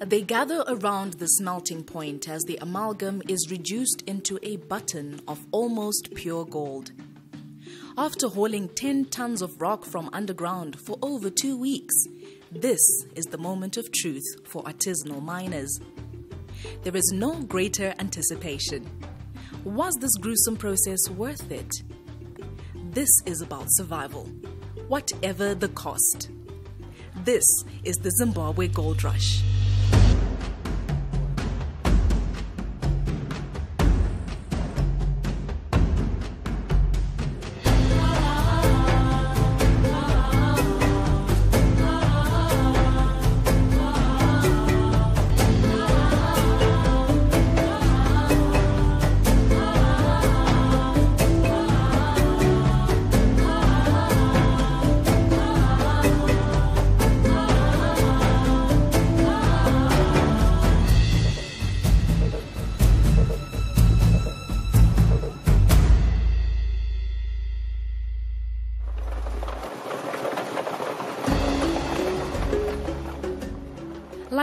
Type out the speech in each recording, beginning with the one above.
They gather around the smelting point as the amalgam is reduced into a button of almost pure gold. After hauling 10 tons of rock from underground for over two weeks, this is the moment of truth for artisanal miners. There is no greater anticipation. Was this gruesome process worth it? This is about survival, whatever the cost. This is the Zimbabwe Gold Rush.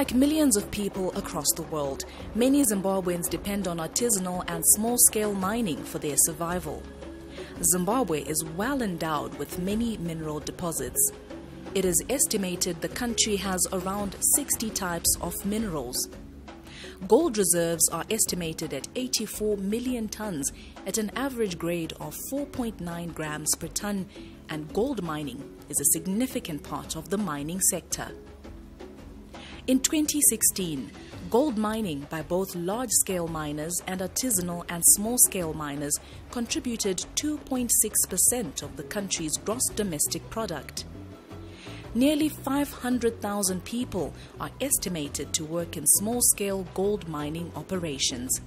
Like millions of people across the world, many Zimbabweans depend on artisanal and small scale mining for their survival. Zimbabwe is well endowed with many mineral deposits. It is estimated the country has around 60 types of minerals. Gold reserves are estimated at 84 million tons at an average grade of 4.9 grams per ton, and gold mining is a significant part of the mining sector. In 2016, gold mining by both large scale miners and artisanal and small scale miners contributed 2.6% of the country's gross domestic product. Nearly 500,000 people are estimated to work in small scale gold mining operations.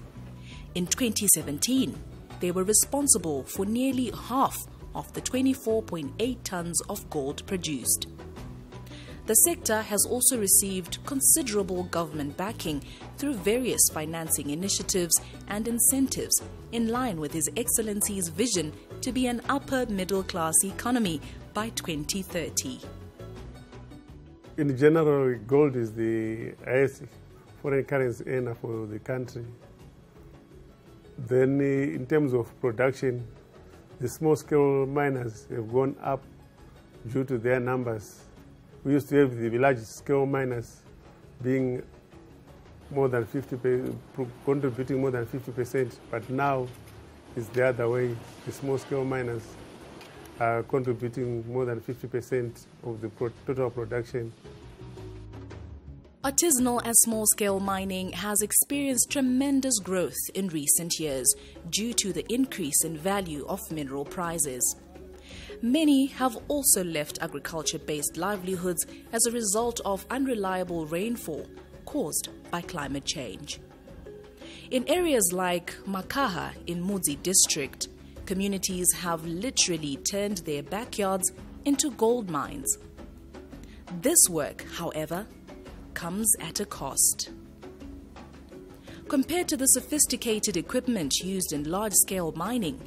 In 2017, they were responsible for nearly half of the 24.8 tons of gold produced. The sector has also received considerable government backing through various financing initiatives and incentives in line with His Excellency's vision to be an upper middle class economy by 2030. In general, gold is the highest foreign currency earner for the country. Then, uh, in terms of production, the small scale miners have gone up due to their numbers we used to have the large scale miners being more than 50 contributing more than 50 percent but now it's the other way the small scale miners are contributing more than 50 percent of the pro total production Artisanal and small scale mining has experienced tremendous growth in recent years due to the increase in value of mineral prizes. Many have also left agriculture based livelihoods as a result of unreliable rainfall caused by climate change. In areas like Makaha in Mudzi district, communities have literally turned their backyards into gold mines. This work, however, comes at a cost. Compared to the sophisticated equipment used in large scale mining,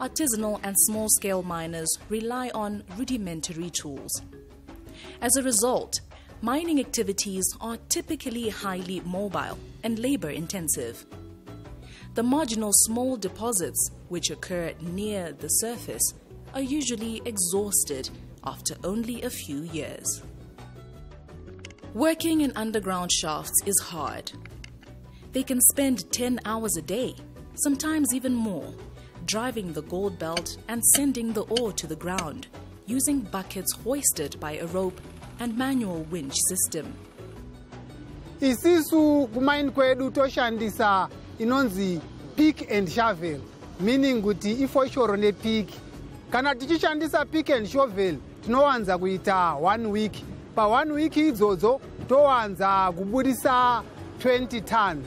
artisanal and small scale miners rely on rudimentary tools. As a result, mining activities are typically highly mobile and labor intensive. The marginal small deposits, which occur near the surface, are usually exhausted after only a few years. Working in underground shafts is hard. They can spend 10 hours a day, sometimes even more, driving the gold belt and sending the ore to the ground using buckets hoisted by a rope and manual winch system. isisu kumaini kwedu toshandisa inonzi pick and shovel meaning kuti ifoshoro nepick kana tichishandisa pick and shovel tinowanza kuita one week. Pa one week idzodzo towanza kubudisa 20 tons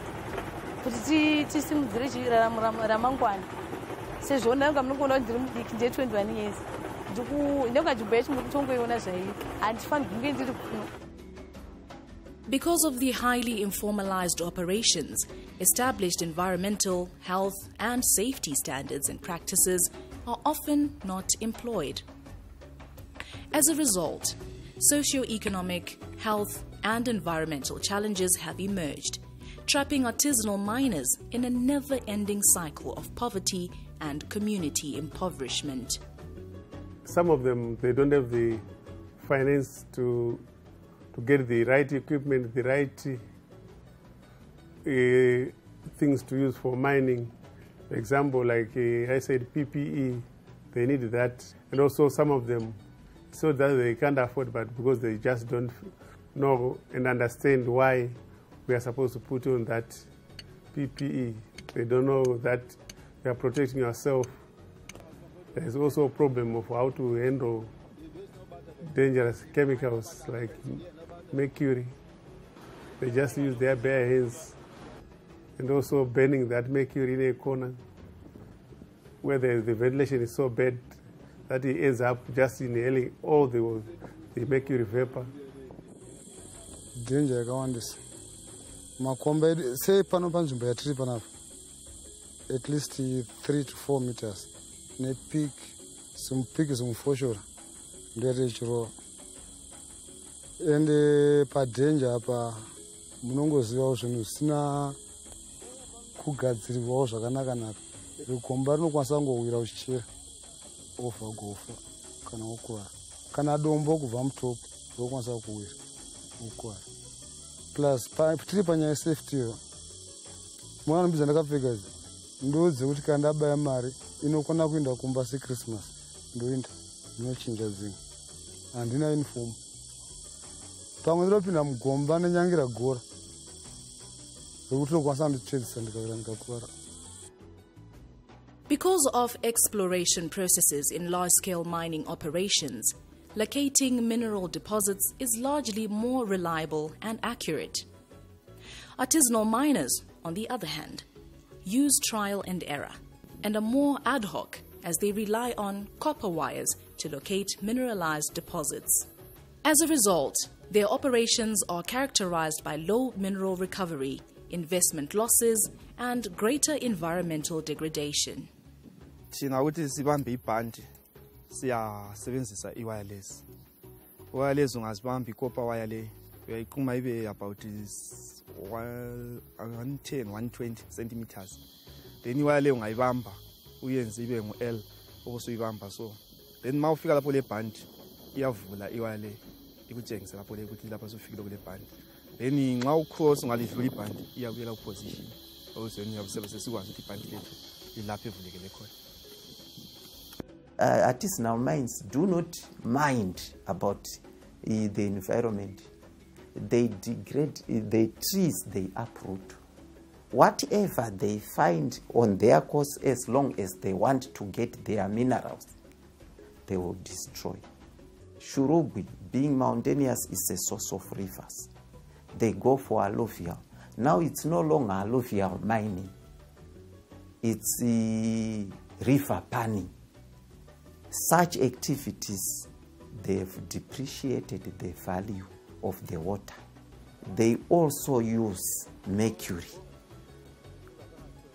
kuti tisimudzire ramangwana. Sezvo kuti ndiri mudiki nde 21 years. Ndinonga handifaniri kunge ndiri kuno. Because of the highly informalized operations, established environmental, health, and safety standards and practices are often not employed. As a result, socio-economic, health, and environmental challenges have emerged, trapping artisanal miners in a never-ending cycle of poverty and community impoverishment. Some of them, they don't have the finance to, to get the right equipment, the right uh, things to use for mining. For example, like uh, I said, PPE, they need that. And also some of them, so that they can't afford, but because they just don't know and understand why we are supposed to put on that PPE. They don't know that you are protecting yourself there's also a problem of how to handle dangerous chemicals like mercury. They just use their bare hands and also burning that mercury in a corner where the, ventilation is so bad that it ends up just inhaling all the, the mercury vapor. dhenja yakawandisa makomba edu sei pano panzvimbo yatiri panapa? At least 3 to 4 meters. Nepik simupiki simufoshora nderechirova ende padhenja apa munongozivawo zvinhu zvisina kugadzirirwawo zvakanaka-naka rikomba rinokwanisa kungowira uchichera obva gofa kana wokuvara kana dombo kubva mutopo rokwanisa kuwira ukuvara plus mwana ndodze kuti kana mari kuenda kumba ndoenda ndinochinja dzimwe handina pamwe ndinopinda mugomba nenyangira gora. Ndikawira ndikakuvara Because of exploration processes in large scale mining operations, locating mineral deposits is largely more reliable and accurate. Artisanal miners, on the other hand, use trial and error and are more ad hoc as they rely on copper wires to locate mineralized deposits. As a result, their operations are characterized by low mineral recovery, investment losses, and greater environmental degradation. Siyasebenzisa i-wireless. I-wireless ungazibamba ikopa wire le uyayiquma ibe about is- one- 110 120 centimeters. Then iwire le ungayibamba uyenze ibe ngu-l obusuyibamba so then ma ufika lapho le bhandi iyavula iwire le ikutshengise lapho le ukuthi lapho sufikile kule bhandi then nxa ucross ungalidlula ibhandi iyabuyela kuposition. Ukuze uyabe sesikwazi ukuthi ibhandi lethu lilapho evulekele khona uh, artisanal mines do not mind about uh, the environment. They degrade uh, the trees they uproot. Whatever they find on their course, as long as they want to get their minerals, they will destroy. Shurugwi, being mountainous, is a source of rivers. They go for alluvial. Now it's no longer alluvial mining, it's uh, river panning such activities they've depreciated the value of the water. They also use mercury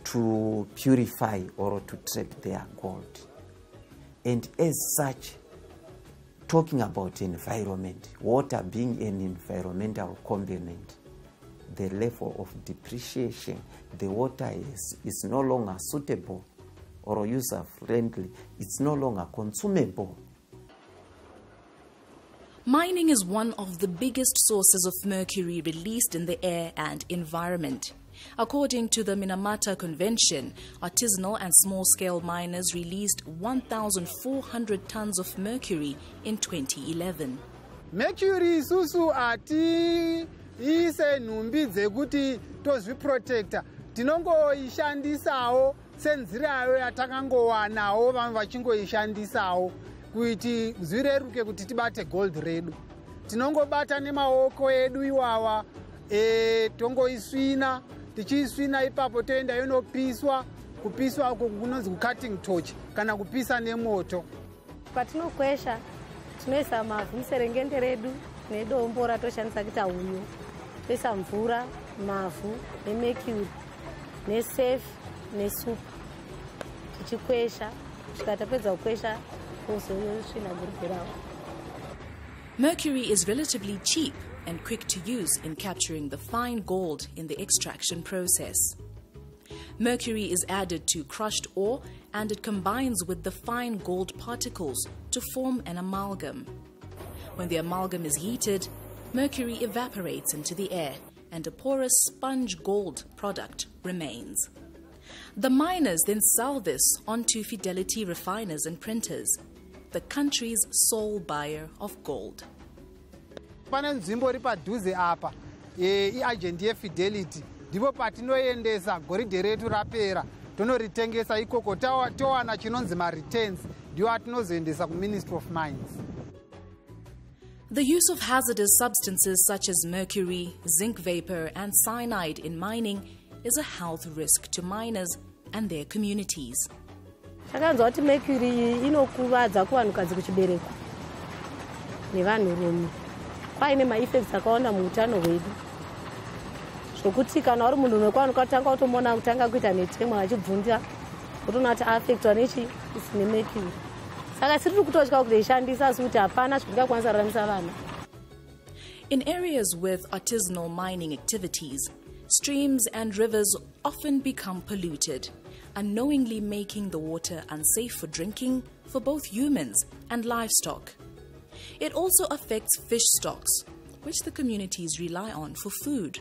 to purify or to trap their gold. And as such talking about environment water being an environmental component the level of depreciation the water is, is no longer suitable or user friendly, it's no longer consumable. Mining is one of the biggest sources of mercury released in the air and environment. According to the Minamata Convention, artisanal and small scale miners released 1,400 tons of mercury in 2011. mercury isusu hatiise nhumbi dzekuti tozviprotecta tinongoishandisawo senzirayo yatakangowanawo vamwe vachingoishandisawo kuti zvireruke kuti tibate gold redu. Tinongobata nemaoko edu iwawa e, tongoisvina tichiisvina ipapo toenda yonopiswa kupiswa uko kunonzi kucutting torch kana kupisa nemoto. Patinokwesha tinoisa mavhu muserengende redu nedombo ratoshandisa kuita uyu toisa mvura mavhu nemercury nesefi nesupu tichikwesha kukwesha Mercury is relatively cheap and quick to use in capturing the fine gold in the extraction process. Mercury is added to crushed ore and it combines with the fine gold particles to form an amalgam. When the amalgam is heated, mercury evaporates into the air and a porous sponge gold product remains. The miners then sell this onto Fidelity refiners and printers, the country's sole buyer of gold. pane nzvimbo iri padhuze apa iagent yefidelity. Ndipo patinoendesa goridhe retu rapera tonoritengesa. Ikoko tawa- towana chinonzi mareturns ndiwo atinozoendesa kuministry of mines. The use of hazardous substances such as mercury, zinc vapor, and cyanide in mining is a health risk to miners and their communities. takanzwa kuti mercury iyi inokuvadza kuvanhukadzi kuchibereko nevanhurume. Paine maeffects akawanda muutano hwedu. Zvokuti kana uri munhu kutanga kuita netemwa achibvunza kuti nechi saka sitiri kutotya kutoishandisa asi kuti hapana zvingakwanisa raramisa vana. In areas with artisanal mining activities, streams and rivers often become polluted, unknowingly making the water unsafe for drinking for both humans and livestock. It also affects fish stocks, which the communities rely on for food.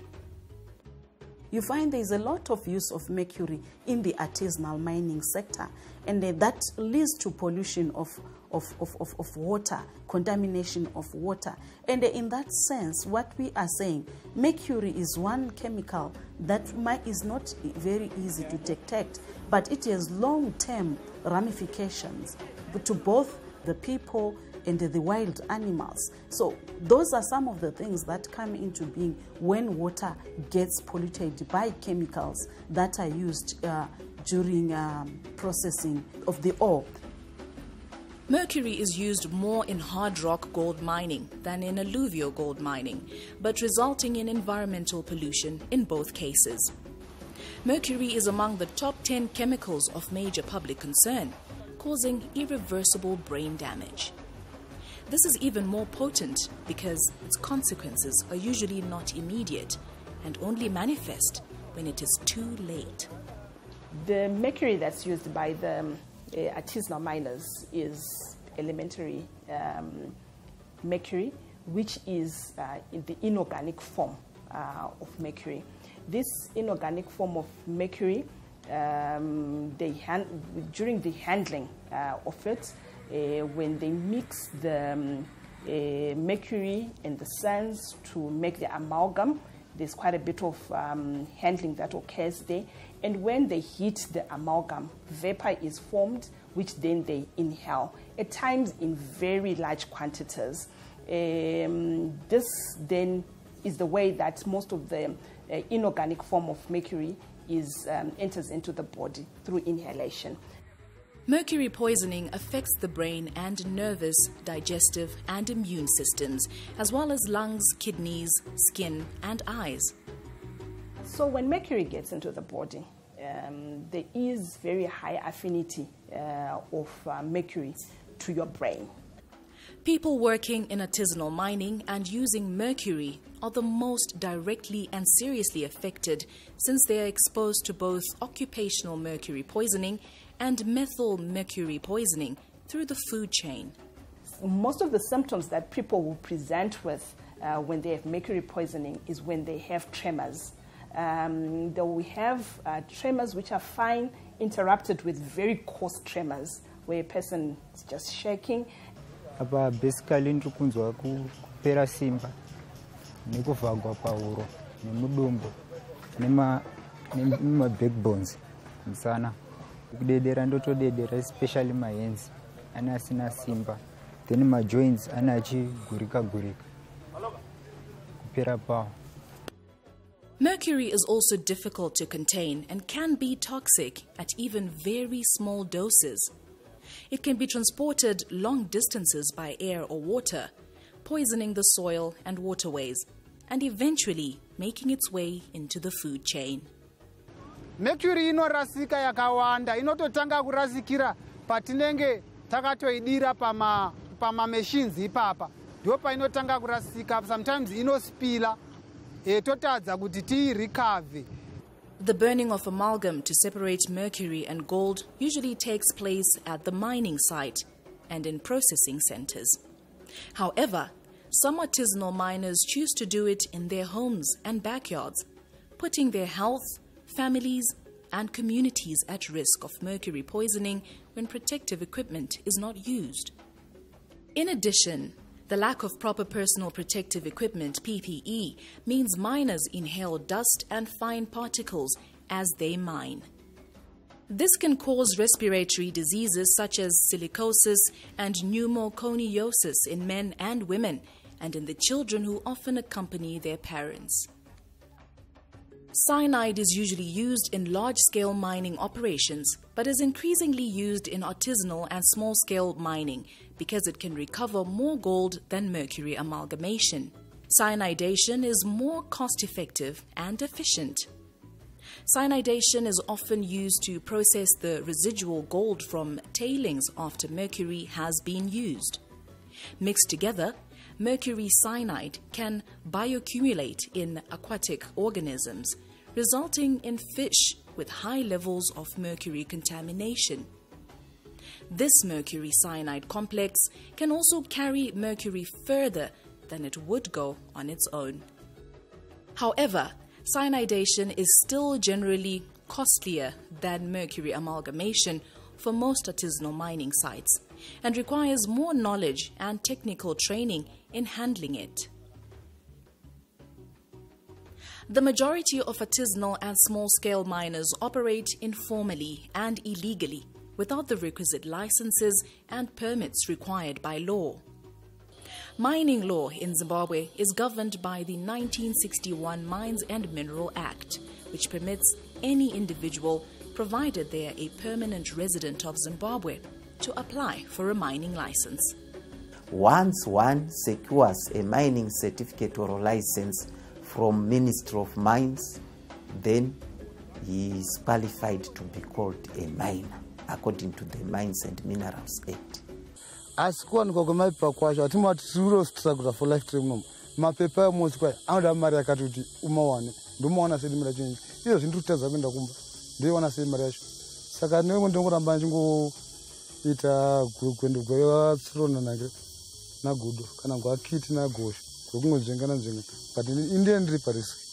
you find there is a lot of use of mercury in the artisanal mining sector, and that leads to pollution of, of, of, of, of water, contamination of water. And in that sense, what we are saying, mercury is one chemical that is not very easy to detect, but it has long term ramifications to both the people and the wild animals. So, those are some of the things that come into being when water gets polluted by chemicals that are used uh, during um, processing of the ore. Mercury is used more in hard rock gold mining than in alluvial gold mining, but resulting in environmental pollution in both cases. Mercury is among the top 10 chemicals of major public concern, causing irreversible brain damage. This is even more potent because its consequences are usually not immediate and only manifest when it is too late. The mercury that's used by the artisanal miners is elementary um, mercury, which is uh, in the inorganic form uh, of mercury. This inorganic form of mercury, um, they hand, during the handling uh, of it, uh, when they mix the um, uh, mercury and the sands to make the amalgam, there's quite a bit of um, handling that occurs there. And when they heat the amalgam, vapor is formed, which then they inhale, at times in very large quantities. Um, this then is the way that most of the uh, inorganic form of mercury is, um, enters into the body through inhalation. Mercury poisoning affects the brain and nervous, digestive, and immune systems, as well as lungs, kidneys, skin, and eyes. So when mercury gets into the body, um, there is very high affinity uh, of uh, mercury to your brain. People working in artisanal mining and using mercury are the most directly and seriously affected since they are exposed to both occupational mercury poisoning and methyl mercury poisoning through the food chain. Most of the symptoms that people will present with uh, when they have mercury poisoning is when they have tremors. Um, they will have uh, tremors which are fine, interrupted with very coarse tremors, where a person is just shaking. Apa basically ndiri kunzwa ku- kupera simba nekuvhagwa pahuro nemudumbu nema- nem- nemabackbones musana kudedera ndotodedera especially mahands ane asina simba then majoints ane achigurika gurika kupera pawo Mercury is also difficult to contain and can be toxic at even very small doses. It can be transported long distances by air or water, poisoning the soil and waterways, and eventually making its way into the food chain. mercury inorasika yakawanda inototanga kurasikira patinenge takatoidira pama pamamachines ipapa ndo painotanga kurasika sometimes inospila totadza kuti The burning of amalgam to separate mercury and gold usually takes place at the mining site and in processing centers. However, some artisanal miners choose to do it in their homes and backyards, putting their health, families, and communities at risk of mercury poisoning when protective equipment is not used. In addition, the lack of proper personal protective equipment, PPE, means miners inhale dust and fine particles as they mine. This can cause respiratory diseases such as silicosis and pneumoconiosis in men and women, and in the children who often accompany their parents. Cyanide is usually used in large scale mining operations, but is increasingly used in artisanal and small scale mining because it can recover more gold than mercury amalgamation. Cyanidation is more cost effective and efficient. Cyanidation is often used to process the residual gold from tailings after mercury has been used. Mixed together, mercury cyanide can bioaccumulate in aquatic organisms, resulting in fish with high levels of mercury contamination. This mercury cyanide complex can also carry mercury further than it would go on its own. However, cyanidation is still generally costlier than mercury amalgamation for most artisanal mining sites and requires more knowledge and technical training in handling it. The majority of artisanal and small scale miners operate informally and illegally without the requisite licenses and permits required by law. Mining law in Zimbabwe is governed by the 1961 Mines and Mineral Act, which permits any individual, provided they are a permanent resident of Zimbabwe, to apply for a mining license. Once one secures a mining certificate or license from Ministry of Mines, then he is qualified to be called a miner according to the Mines and Minerals Act. asi kuwanikwa kwemapepa kwacho hatimati tirikurositirakuta for life time nomo mapepa amosi kwai anoda mari yakati kuti umawane ndomawana sei mari yacho nyinji iyo zvindiri kutadza kuenda kumba ndoiwana sei mari yacho. Saka newe ndongoramba ndichingoita gwendo gwevatsirona nake nagudo kana gwakiti nagosha gwekungonzvenga nanzvenga but indiye ndiri pariski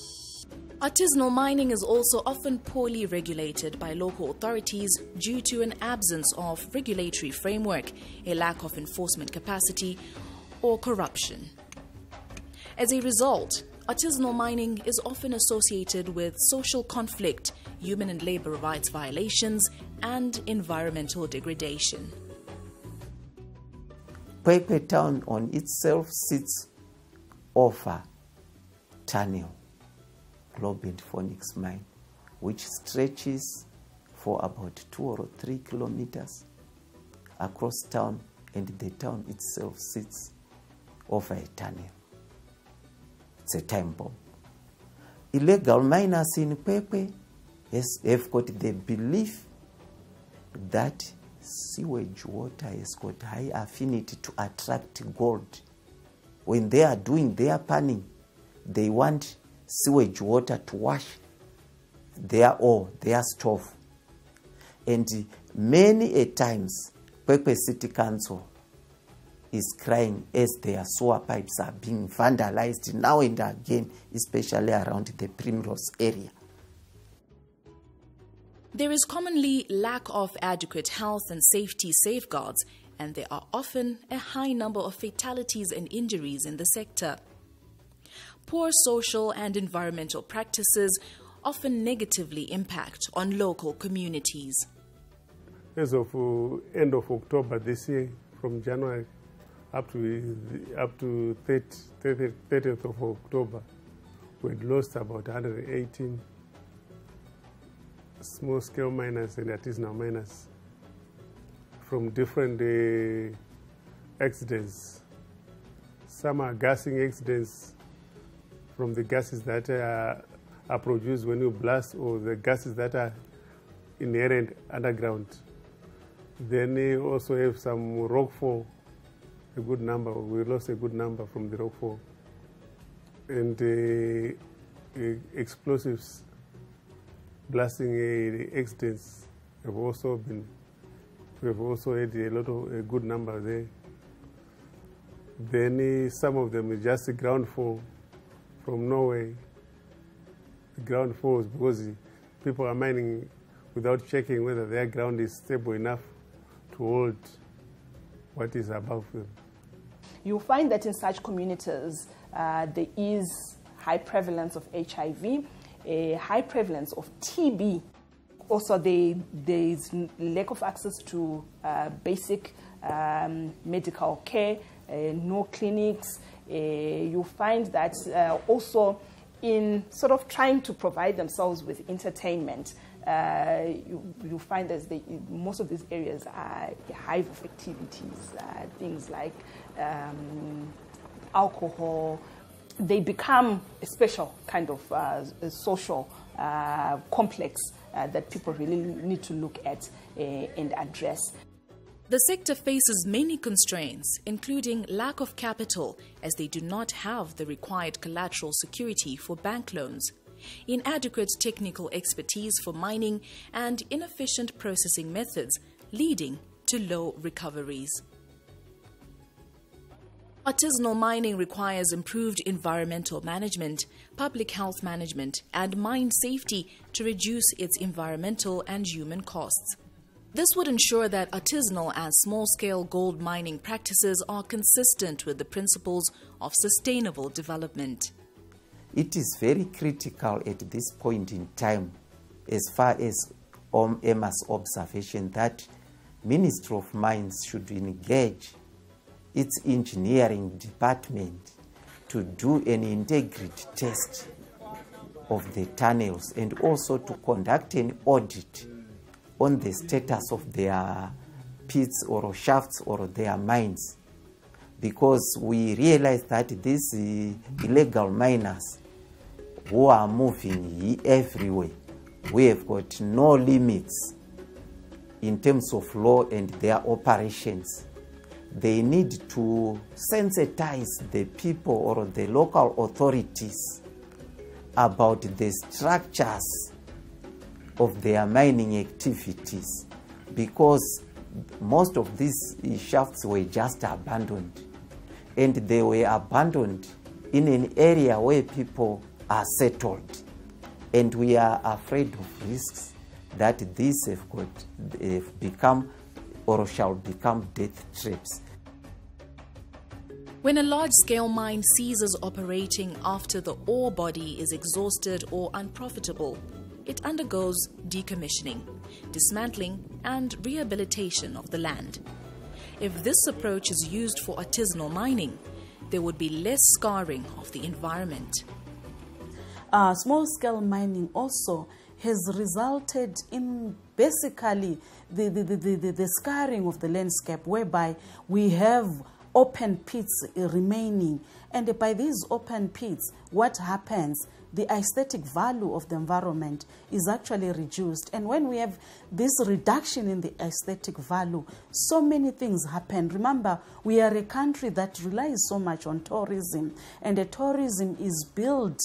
Artisanal mining is also often poorly regulated by local authorities due to an absence of regulatory framework, a lack of enforcement capacity, or corruption. As a result, artisanal mining is often associated with social conflict, human and labor rights violations, and environmental degradation. Kwekwe town on itself sits over tunnel, Globe and Phoenix mine, which stretches for about two or three kilometers across town, and the town itself sits over a tunnel. It's a time bomb. Illegal miners in Kwekwe has, have got the belief that sewage water has got high affinity to attract gold. When they are doing their panning, they want sewage water to wash their ore, their stove. And many a times, Kwekwe City Council is crying as their sewer pipes are being vandalized now and again, especially around the Primrose area. There is commonly lack of adequate health and safety safeguards, and there are often a high number of fatalities and injuries in the sector. Poor social and environmental practices often negatively impact on local communities. As of uh, end of October this year, from January up to up to 30, 30, 30th of October, we had lost about 118 small scale miners and artisanal miners from different uh, accidents. Some are gassing accidents from the gases that are, are produced when you blast or the gases that are inherent underground. Then you also have some rockfall, a good number. We lost a good number from the rockfall. And uh, explosives blasting uh, accidents have also been, we have also had a lot of, a good number there. Then uh, some of them just ground fall from nowhere. The ground falls because people are mining without checking whether their ground is stable enough to hold what is above them. You'll find that in such communities, uh, there is high prevalence of HIV, a high prevalence of TB. Also, there is lack of access to uh, basic um, medical care, uh, no clinics. Uh, you find that uh, also in sort of trying to provide themselves with entertainment, uh, you, you find that the, most of these areas are a hive of activities, uh, things like um, alcohol. They become a special kind of uh, social uh, complex that people really need to look at and address. The sector faces many constraints, including lack of capital, as they do not have the required collateral security for bank loans inadequate technical expertise for mining, and inefficient processing methods, leading to low recoveries. Artisanal mining requires improved environmental management, public health management, and mine safety to reduce its environmental and human costs. This would ensure that artisanal and small scale gold mining practices are consistent with the principles of sustainable development. It is very critical at this point in time, as far as EMA's observation, that Ministry of Mines should engage its engineering department to do an integrity test of the tunnels and also to conduct an audit on the status of their pits or shafts or their mines because we realize that these uh, illegal miners who are moving everywhere. We have got no limits in terms of law and their operations. They need to sensitize the people or the local authorities about the structures of their mining activities because most of these shafts were just abandoned and they were abandoned in an area where people are settled. And we are afraid of risks that these have, got, have become or shall become death traps. When a large scale mine ceases operating after the ore body is exhausted or unprofitable, it undergoes decommissioning, dismantling, and rehabilitation of the land. If this approach is used for artisanal mining, there would be less scarring of the environment uh, small scale mining also has resulted in basically the, the, the, the, the scarring of the landscape, whereby we have open pits remaining. And by these open pits, what happens? The aesthetic value of the environment is actually reduced. And when we have this reduction in the aesthetic value, so many things happen. Remember, we are a country that relies so much on tourism, and the tourism is built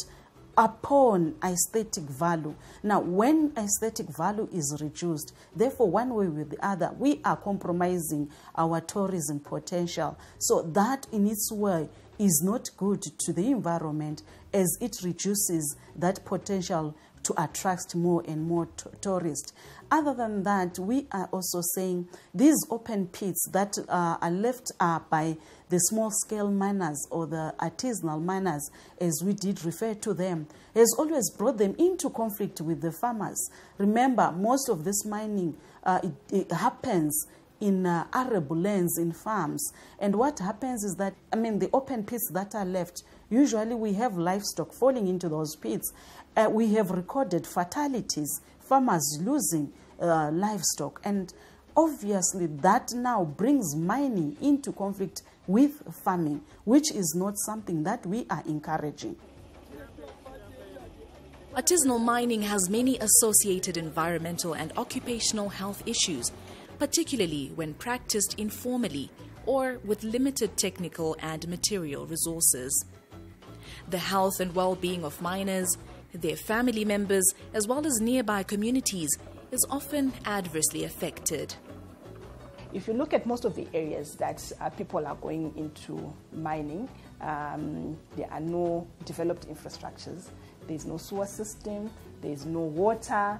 upon aesthetic value. Now, when aesthetic value is reduced, therefore, one way or the other, we are compromising our tourism potential. So, that in its way is not good to the environment as it reduces that potential to attract more and more tourists. Other than that, we are also saying these open pits that uh, are left uh, by the small scale miners or the artisanal miners, as we did refer to them, has always brought them into conflict with the farmers. Remember, most of this mining uh, it, it happens in uh, arable lands in farms. And what happens is that, I mean, the open pits that are left, usually we have livestock falling into those pits. Uh, we have recorded fatalities, farmers losing uh, livestock. And obviously, that now brings mining into conflict with farming, which is not something that we are encouraging. Artisanal mining has many associated environmental and occupational health issues, particularly when practiced informally or with limited technical and material resources. The health and well being of miners, their family members, as well as nearby communities is often adversely affected. If you look at most of the areas that uh, people are going into mining, um, there are no developed infrastructures. There's no sewer system, there's no water.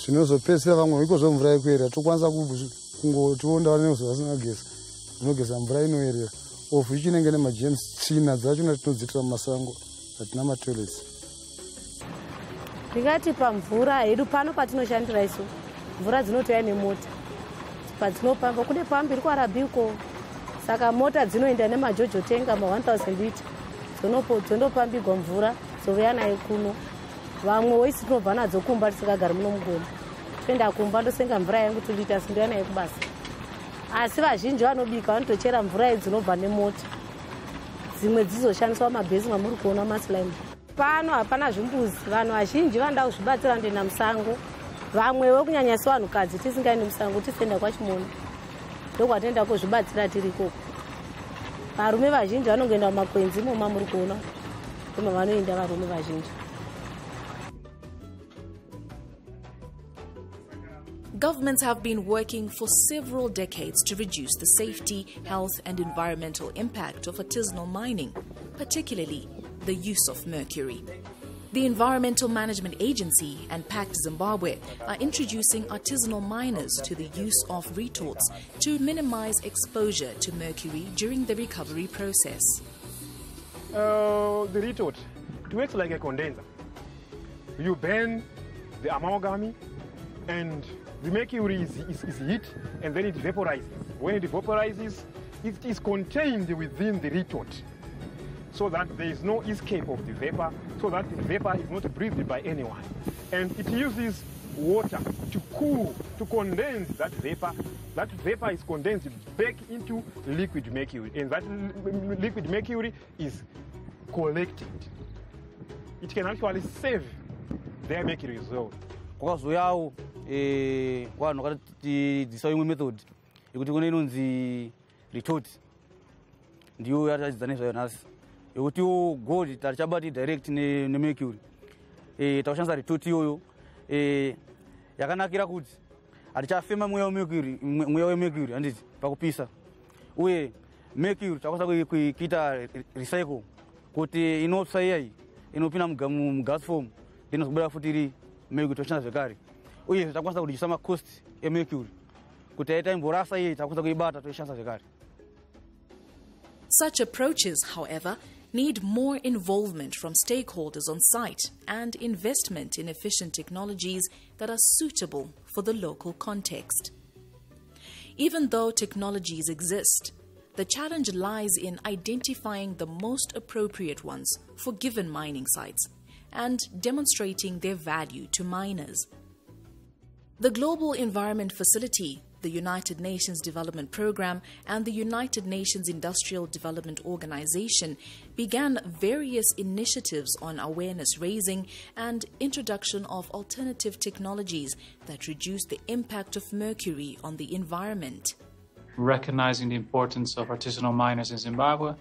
zvinozopedzisira vamwe iko zvomvura yekuerera. Tokwanisa kungotionda vaneuzo vasina geza unogeza mvura inoerera. Ovhu ichinenge nemajames tsvina dzachona tinodziitira mumasango hatina matoilets ndingati pamvura hedu pano patinoshandira isu mvura dzinotouya nemota. Padzinopamba kune pambi iri kwarabiko saka mota dzinoenda nemajojo tenga ma1000 lita dzondopambigwa mvura dzouya nayo kuno vamwe isi tinobva nadzo kumba tisikagari muno mugomba toenda kumba ndosenga mvura yangu tulita sindoya nayo kubasa asi vazhinji vanobika vanotochera mvura dzinobva nemota. Dzimwe dzizoshandiswa mabhesi mamuri kuona masilaini. Pano hapana zvimbuzi. Vanhu vazhinji vanoda kuzvibatsira ndoenda musango vamwewo kunyanyasi vanhukadzi tisingaendi musango tisienda kwachimoni. Ndokwatinoenda kuzvibatsira tiri ikoko. Varume vazhinji vanongoenda mumakwenzi moma muri kuona. Ndimo vanoenda varume vazhinji Governments have been working for several decades to reduce the safety, health, and environmental impact of artisanal mining, particularly the use of mercury. The Environmental Management Agency and PACT Zimbabwe are introducing artisanal miners to the use of retorts to minimize exposure to mercury during the recovery process. Uh, the retort, it works like a condenser. You burn the amalgam and the mercury is, is, is hit and then it vaporizes. When it vaporizes, it is contained within the retort so that there is no escape of the vapor, so that the vapor is not breathed by anyone. And it uses water to cool, to condense that vapor. That vapor is condensed back into liquid mercury, and that liquid mercury is collected. It can actually save their mercury zone. kwakazouyawo vanhu vakatidzidzisa imwe method yekuti kune inonzi retort. Ndiyo yatadzidza nezvayo nhasi yekutiwo gold tarichabati direct nemercury takushandisa retort iyoyo. Yakanakira kuti hatichafema mweya wemercury handiti pakupisa. Uye mercury takwanisa kuita recycle. Kuti inotsva iyai inopinda mugas form inozobudira futi iri mercury toshanda zvekare uye macost emercury kuti iyei takwanisa kuibata toishandisa zvekare Such approaches, however, need more involvement from stakeholders on site and investment in efficient technologies that are suitable for the local context. Even though technologies exist, the challenge lies in identifying the most appropriate ones for given mining sites and demonstrating their value to miners. The Global Environment Facility, the United Nations Development Programme, and the United Nations Industrial Development Organization began various initiatives on awareness raising and introduction of alternative technologies that reduce the impact of mercury on the environment. Recognizing the importance of artisanal miners in Zimbabwe,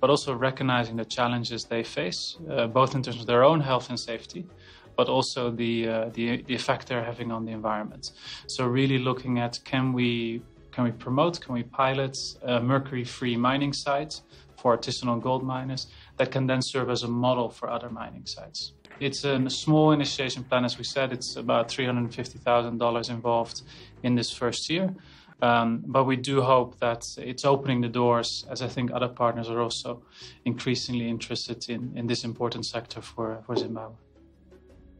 but also recognizing the challenges they face, uh, both in terms of their own health and safety, but also the, uh, the, the effect they're having on the environment. So really looking at can we can we promote, can we pilot a mercury free mining site for artisanal gold miners that can then serve as a model for other mining sites? It's a small initiation plan, as we said. It's about $350,000 involved in this first year. Um, but we do hope that it's opening the doors, as I think other partners are also increasingly interested in, in this important sector for, for Zimbabwe.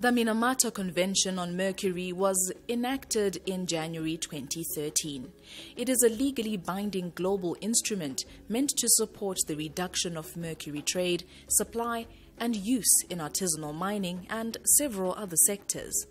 The Minamata Convention on Mercury was enacted in January 2013. It is a legally binding global instrument meant to support the reduction of mercury trade, supply, and use in artisanal mining and several other sectors.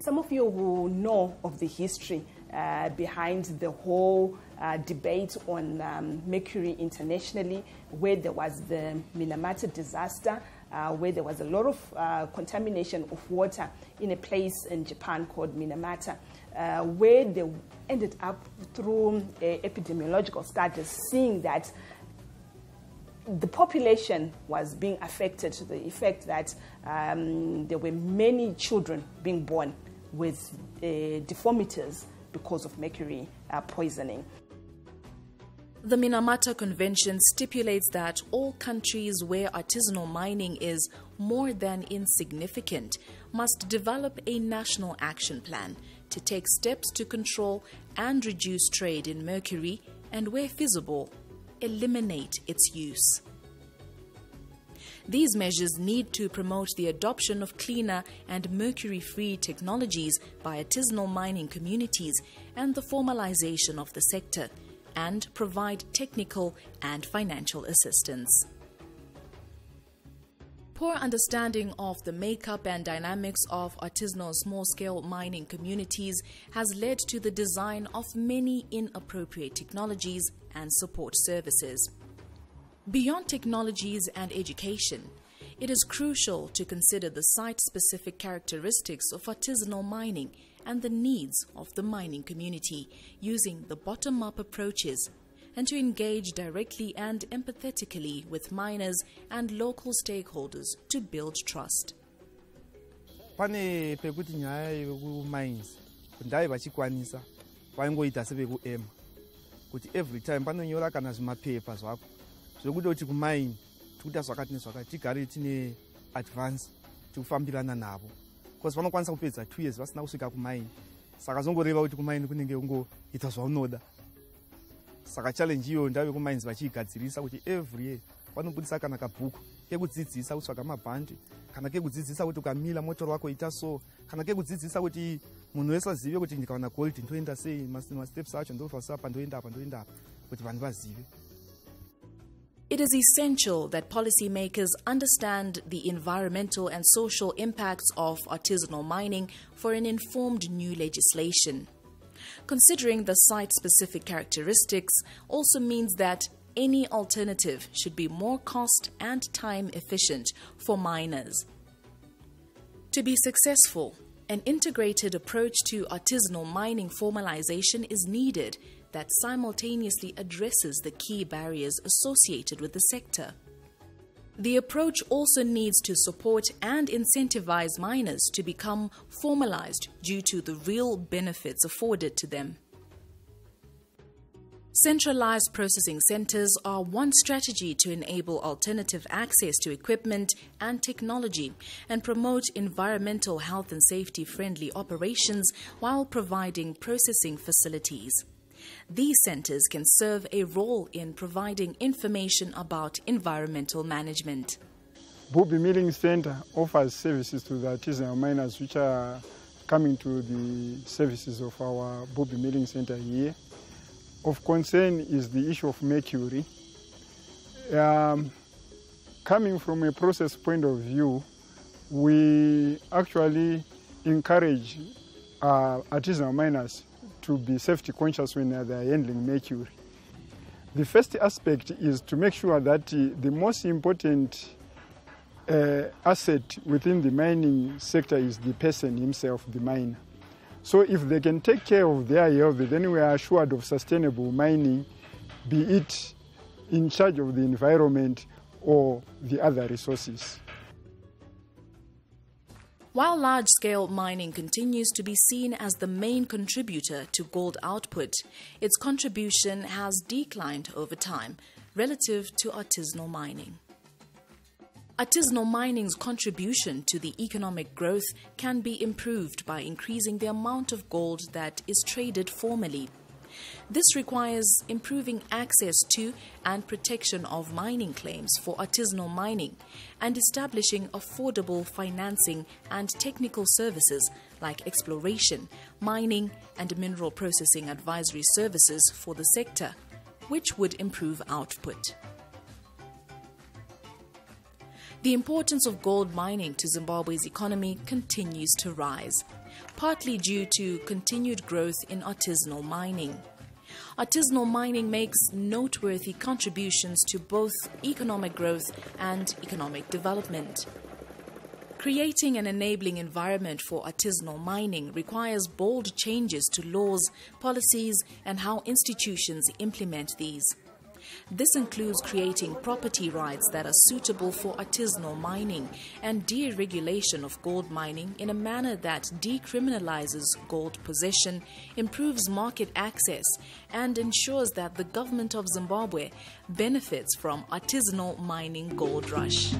Some of you who know of the history uh, behind the whole uh, debate on um, mercury internationally, where there was the Minamata disaster, uh, where there was a lot of uh, contamination of water in a place in Japan called Minamata, uh, where they ended up through epidemiological studies seeing that the population was being affected to the effect that um, there were many children being born with uh, deformities because of mercury uh, poisoning. The Minamata Convention stipulates that all countries where artisanal mining is more than insignificant must develop a national action plan to take steps to control and reduce trade in mercury and, where feasible, eliminate its use. These measures need to promote the adoption of cleaner and mercury free technologies by artisanal mining communities and the formalization of the sector, and provide technical and financial assistance. Poor understanding of the makeup and dynamics of artisanal small scale mining communities has led to the design of many inappropriate technologies and support services. Beyond technologies and education, it is crucial to consider the site specific characteristics of artisanal mining and the needs of the mining community using the bottom up approaches and to engage directly and empathetically with miners and local stakeholders to build trust. pane pekuti nyaya yekumines kudhai vachikwanisa vaingoita sevekuema kuti every time panonyora kana zvimapepa zvako zvekuti kuti kumaini tikuita zvakati nezvakati tigare tine advance tikufambirana navo bcause vanokwanisa kupedza two years vasina kusvika kumaini. Saka zvongoreva kuti kumaini kunenge kungoita zvaunoda. Saka challenge iyo ndave kumains vachiigadzirisa kuti every year vanobudisa kana kabhuku kekudzidzisa kutsvaga mabhandi kana kekudzidzisa kuti ukamila motori wako ita so kana kekudzidzisa kuti munhu wese azive kuti ndikawana gold ndoenda sei masteps acho ndofasa apa ndoenda apa ndoenda apa kuti vanhu vazive It is essential that policymakers understand the environmental and social impacts of artisanal mining for an informed new legislation. Considering the site specific characteristics also means that any alternative should be more cost and time efficient for miners. To be successful, an integrated approach to artisanal mining formalization is needed that simultaneously addresses the key barriers associated with the sector. The approach also needs to support and incentivize miners to become formalized due to the real benefits afforded to them. Centralized processing centers are one strategy to enable alternative access to equipment and technology and promote environmental health and safety friendly operations while providing processing facilities. These centers can serve a role in providing information about environmental management. Bubi Milling Center offers services to the artisanal miners which are coming to the services of our Bubi Milling Center here. Of concern is the issue of mercury. Um, coming from a process point of view, we actually encourage uh, artisanal miners to be safety conscious when they are handling mercury. The first aspect is to make sure that uh, the most important uh, asset within the mining sector is the person himself, the miner. So if they can take care of their health, then we are assured of sustainable mining, be it in charge of the environment or the other resources. While large scale mining continues to be seen as the main contributor to gold output, its contribution has declined over time relative to artisanal mining. Artisanal mining's contribution to the economic growth can be improved by increasing the amount of gold that is traded formally this requires improving access to and protection of mining claims for artisanal mining and establishing affordable financing and technical services like exploration, mining, and mineral processing advisory services for the sector, which would improve output. The importance of gold mining to Zimbabwe's economy continues to rise, partly due to continued growth in artisanal mining. Artisanal mining makes noteworthy contributions to both economic growth and economic development. Creating an enabling environment for artisanal mining requires bold changes to laws, policies, and how institutions implement these. This includes creating property rights that are suitable for artisanal mining and deregulation of gold mining in a manner that decriminalizes gold possession, improves market access, and ensures that the government of Zimbabwe benefits from artisanal mining gold rush.